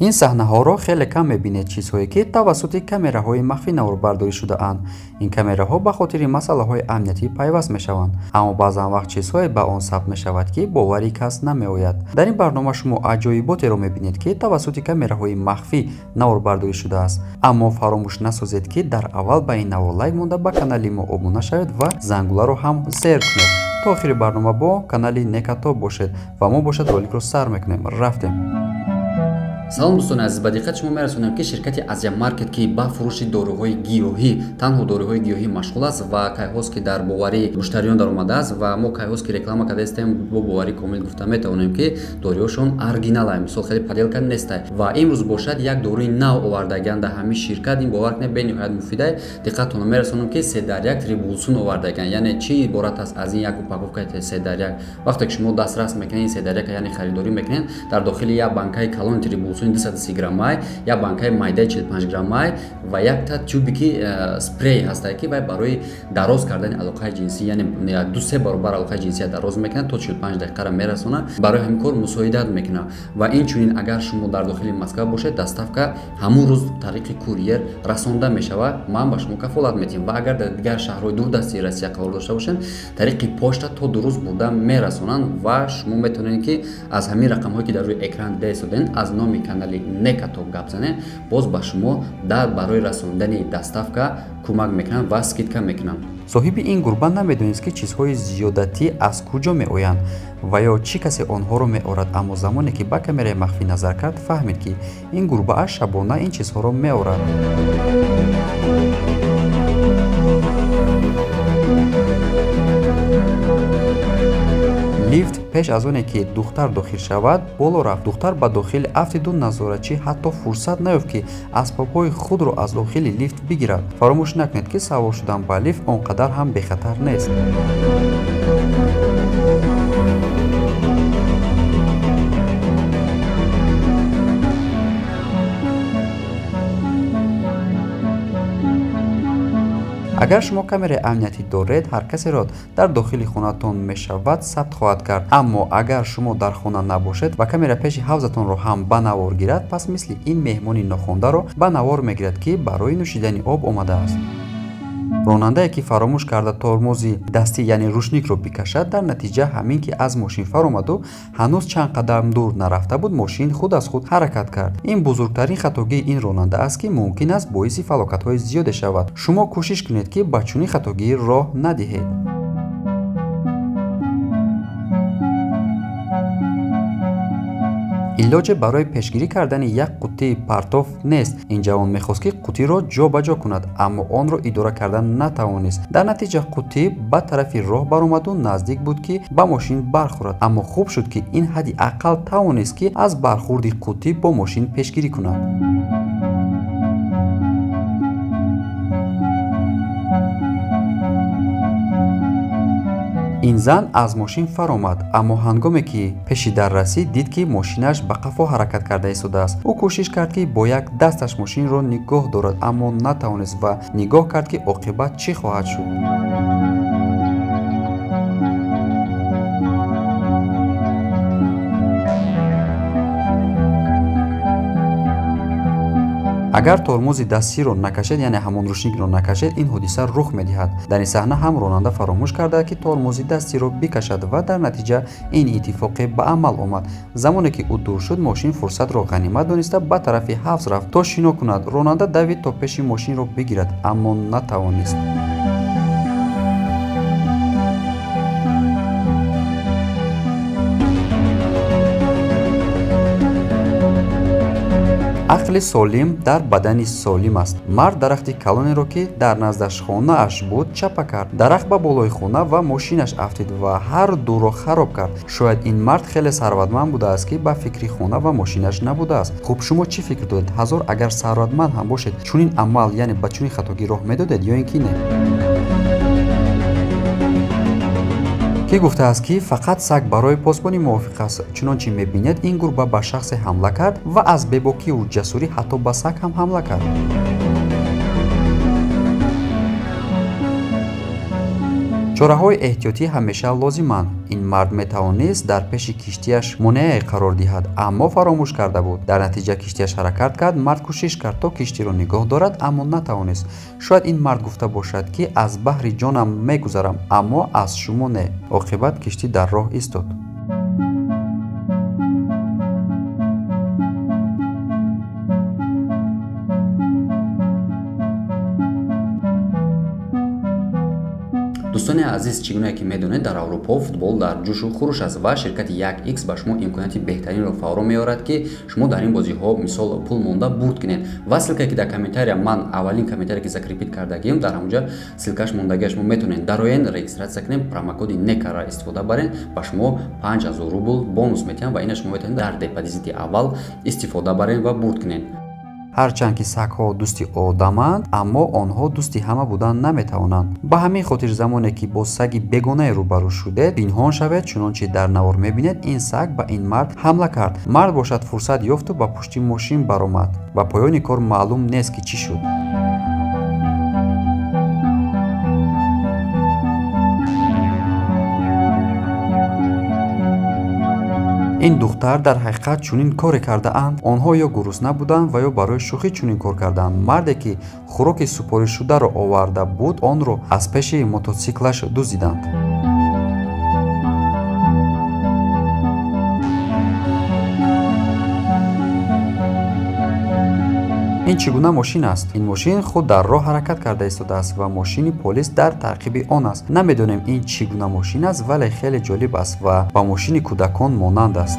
ин саҳнаҳоро хеле кам мебинед чизҳое ки тавассути камераҳои махфӣ наворбардорӣ шудаанд. Ин камераҳо ба хотири масъалаҳои амниятӣ пайваст мешаванд аммо баъзан вақт чизҳое ба он сабт мешавад ки бовари кас намеояд. Дар ин барнома шумо аҷоиботеро мебинед ки тавассути камераҳои махфӣ наворбардорӣ шудааст. Аммо фаромӯш насозед ки дар аввал ба ин наво лайк монда ба канали мо обуна шавед ва зангуларо ҳам зер кунед. То охири барнома бо канали некатоб бошед ва мо бошад роликро сар мекунем. Рафтем салом дӯстони азиз. Ба диққати шумо мерасонем ки ширкати азия маркет ки ба фурӯши доруҳои гиёҳӣ танҳо доруҳои гиёҳӣ машғул аст ва кайҳост ки дар бовари муштариён даромадааст ва мо кайҳост ки реклама кардаистем бо боварӣ комил гуфта метавонем ки доруҳошон оригиналай мисол хеле поделка нестай ва имрӯз бошад як доруи нав овардагиан дар ҳамин ширкат ин бовар кунед бениҳоят муфидай диққатонро мерасонам ки се дар як трибулсун овардагиан яъне чӣ иборат аст аз ин як упаковкаи се дар як. Вақте ки шумо дастрас мекунед ин се дар як яъне харидорӣ мекунед дар дохили як банкаи калони трибулсун сӯи 230 граммай як банкаи майдаи 45 граммай ва якта тюбики э, спрей ҳастае ки вай барои дароз кардани алоқаи ҷинсӣ яъне ду-се баробар алоқаи ҷинсия дароз мекунад то 45 дақиқара мерасона барои ҳамин кор мусоидат мекунад ва инчунин агар шумо дар дохили москва бошед доставка ҳамун рӯз тариқи курьер расонда мешавад ман ба шумо кафолат медиҳам ва агар дар дигар шаҳрҳои дурдасти россия қарор дошта бошед тариқи почта то ду рӯз бурда мерасонанд ва шумо метавонед ки аз ҳамин рақамҳое ки дар рӯи экран дестоден аз номи канали некатоб гап занед боз ба шумо дар барои расондани доставка кӯмак мекунанд ва скидка мекунанд соҳиби ин гурба намедонист ки чизҳои зиёдатӣ аз куҷо меоянд ва ё чӣ касе онҳоро меорад аммо замоне ки ба камераи махфӣ назар кард фаҳмид ки ин гурбааш шабона ин чизҳоро меорад лифт пеш аз оне ки духтар дохил шавад боло рафт. Духтар ба дохили афти ду назорачӣ ҳатто фурсат наёфт ки асбобҳои худро аз дохили лифт бигирад. Фаромӯш накунед ки савор шудан ба лифт он қадар ҳам бехатар нест агар шумо камераи амниятӣ доред ҳар касеро дар дохили хонатон мешавад сабт хоҳад кард. Аммо агар шумо дар хона набошед ва камера пеши ҳавзатонро ҳам ба навор гирад пас мисли ин меҳмони нохондаро ба навор мегирад ки барои нӯшидани об омадааст ронандае ки фаромӯш карда тормози дастӣ яъне рушникро бикашад дар натиҷа ҳамин ки аз мошин фаромаду ҳанӯз чанд қадам дур нарафта буд мошин худ аз худ ҳаракат кард. Ин бузургтарин хатогии ин ронанда аст ки мумкин аст боиси фалокатҳои зиёде шавад. Шумо кӯшиш кунед ки ба чунин хатогӣ роҳ надиҳед илоҷе барои пешгирӣ кардани як қуттии партов нест. Ин ҷавон мехост ки қуттиро ҷо ба ҷо кунад аммо онро идора кардан натавонист. Дар натиҷа қуттӣ ба тарафи роҳ баромаду наздик буд ки ба мошин бархӯрад. Аммо хуб шуд ки ин ҳадди аққал тавонист ки аз бархӯрди қуттӣ бо мошин пешгирӣ кунад ин зан аз мошин фаромад аммо ҳангоме ки пеши дар расид дид ки мошинаш ба қафо ҳаракат карда истодааст ӯ кӯшиш кард ки бо як дасташ мошинро нигоҳ дорад аммо натавонист ва нигоҳ кард ки оқибат чӣ хоҳад шуд агар тормози дастиро накашед яъне ҳамон рушникро накашед ин ҳодиса рух медиҳад. Дар ин саҳна ҳам ронанда фаромӯш кардааст ки тормози дастиро бикашад ва дар натиҷа ин иттифоқе ба амал омад. Замоне ки ӯ дур шуд мошин фурсатро ғанимат дониста ба тарафи ҳафз рафт. То шино кунад ронанда давид то пеши мошинро бигирад аммо натавонист ақли солим дар бадани солим аст. Мард дарахти калонеро ки дар наздаш хонааш буд чапа кард. Дарахт ба болои хона ва мошинаш афтид ва ҳар дуро хароб кард. Шояд ин мард хеле сарватманд будааст ки ба фикри хона ва мошинаш набудааст. Хуб шумо чӣ фикр доред ҳазор агар сарватманд ҳам бошед чунин амал яъне ба чунин хатогӣ роҳ медодед ё ин ки не ки гуфтааст ки фақат саг барои посбонӣ мувофиқ аст чунончи мебинед ин гурба ба шахсе ҳамла кард ва аз бебокиву ҷасурӣ ҳатто ба саг ҳам ҳамла кард чораҳои эҳтиётӣ ҳамеша лозиманд. Ин мард метавонист дар пеши киштияш монеае қарор диҳад аммо фаромӯш карда буд. Дар натиҷа киштияш ҳаракат кард мард кӯшиш кард то киштиро нигоҳ дорад аммо натавонист. Шояд ин мард гуфта бошад ки аз баҳри ҷонам мегузарам аммо аз шумо не. Оқибат киштӣ дар роҳ истод дӯстони азиз чӣ гуная ки медонед дар аврупо футбол дар ҷӯшу хуруш аст ва ширкати як икс ба шумо имконияти беҳтаринро фавро меорад ки шумо дар ин бозиҳо мисол пул монда бурд кунед. Ва силкае ки дар комментария ман аввалин комментарие ки закрепит кардагием дар ҳамоҷа силкаш мондагиа шумо метавонед дароен регистратсия кунед промокоди некара истифода баред. Ба шумо 5000 рубл бонус метиҳам ва ина шумо метавонед дар депозити аввал истифода баред ва бурд кунед ҳарчанд ки сагҳо дӯсти одаманд аммо онҳо дӯсти ҳама будан наметавонанд. Ба ҳамин хотир замоне ки бо саги бегонае рӯбарӯ шудед пинҳон шавед чунончи дар навор мебинед ин саг ба ин мард ҳамла кард. Мард бошад фурсат ёфту ба пушти мошин баромад. Ба поёни кор маълум нест ки чӣ шуд ин духтар дар ҳақиқат чунин коре кардаанд? Онҳо ё гурусна буданд ва ё барои шӯхӣ чунин кор кардаанд? Марде ки хӯроки супоришшударо оварда буд онро аз пеши мотоциклаш дуздиданд ин чӣ гуна мошин аст. ин мошин худ дар роҳ ҳаракат карда истодааст ва мошини полис дар таъқиби он аст. намедонем ин чӣ гуна мошин аст вале хеле ҷолиб аст ва ба мошини кӯдакон монанд аст.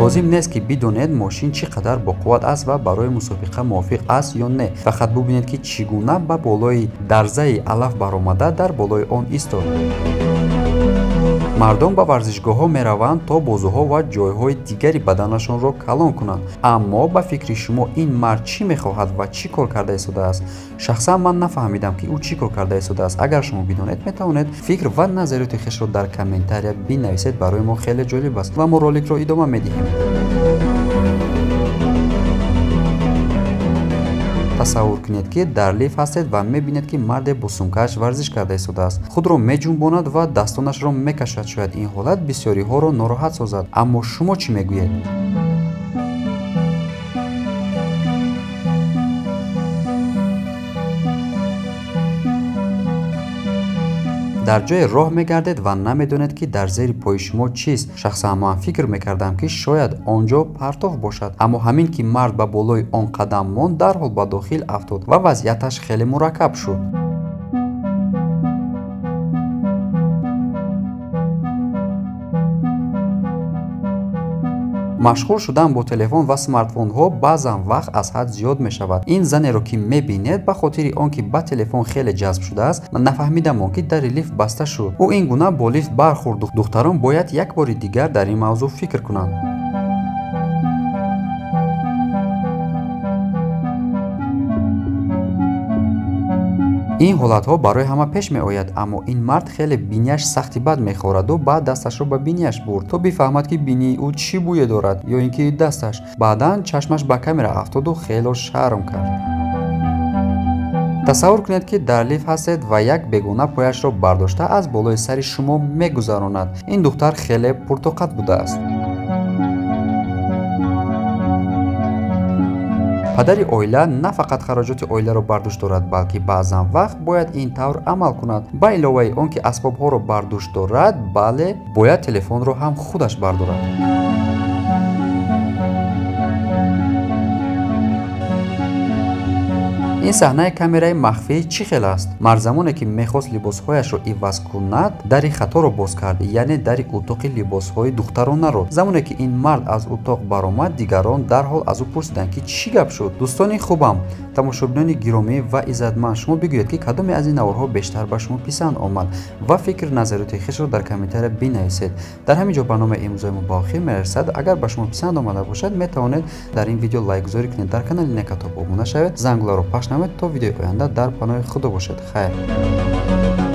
лозим нест ки бидонед мошин чӣ қадар боқувват аст ва барои мусобиқа мувофиқ аст ё не. фақат бубинед ки чӣ гуна ба болои дарзаи алаф баромада дар болои он истод мардон ба варзишгоҳҳо мераванд то бозуҳо ва ҷойҳои дигари баданашонро калон кунанд. Аммо ба фикри шумо ин мард чӣ мехоҳад ва чӣ кор карда истодааст шахсан ман нафаҳмидам ки ӯ чӣ кор карда истодааст агар шумо бидонед метавонед фикр ва назариёти хешро дар комментария бинависед барои мо хеле ҷолиб аст ва мо роликро идома медиҳем тасаввур кунед ки дар лифт ҳастед ва мебинед ки марде бо сумкааш варзиш карда истодааст худро меҷунбонад ва дастонашро мекашад. Шояд ин ҳолат бисёриҳоро нороҳат созад. Аммо шумо чӣ мегӯед дар ҷое роҳ мегардед ва намедонед ки дар зери пои шумо чист шахсан ман фикр мекардам ки шояд он ҷо партов бошад. Аммо ҳамин ки мард ба болои он қадам монд дарҳол ба дохил афтод ва вазъияташ хеле мураккаб шуд машғул шудан бо телефон ва смартфонҳо баъзан вақт аз ҳад зиёд мешавад. Ин занеро ки мебинед ба хотири он ки ба телефон хеле ҷазб шудааст нафаҳмидам он ки дари лифт баста шуд ӯ ин гуна бо лифт бархӯрд. Духтарон бояд як бори дигар дар ин мавзӯъ фикр кунанд ин ҳолатҳо барои ҳама пеш меояд аммо ин мард хеле бинияш сахти бад мехораду баъд дасташро ба бинияш бурд. То бифаҳмад ки бинии ӯ чӣ бӯе дорад ё ин ки дасташ. Баъдан чашмаш ба камера афтоду хело шарм кард. Тасаввур кунед ки дар лифт ҳастед ва як бегона пояшро бардошта аз болои сари шумо мегузаронад. Ин духтар хеле пуртоқат будааст падари оила на фақат хароҷоти оиларо бардӯш дорад балки баъзан вақт бояд ин тавр амал кунад. Ба иловаи он ки асбобҳоро бардӯш дорад бале бояд телефонро ҳам худаш бардорад ин саҳнаи камераи махфӣ чӣ хел аст. Мард замоне ки мехост либосҳояшро иваз кунад дари хаторо боз кард яъне дари утоқи либосҳои духтаронаро замоне ки ин мард аз утоқ баромад дигарон дарҳол аз ӯ пурсиданд ки чӣ гап шуд? Дӯстони хубам тамошобинони гиромӣ ва иззатманд. Шумо бигӯед ки кадоме аз ин наворҳо бештар ба шумо писанд омад ва фикр назариёти хишро дар комментария бинависед дар ҳамин ҷо барномаи имрӯзаи мо ба охир мерасад агар ба шумо писанд омада бошад метавонед дар ин видео лайкгузорӣ кунед. Дар канали некатоб обуна шавед зангуларо пахш намоед то видеои оянда дар паноҳи худо бошед. Хайр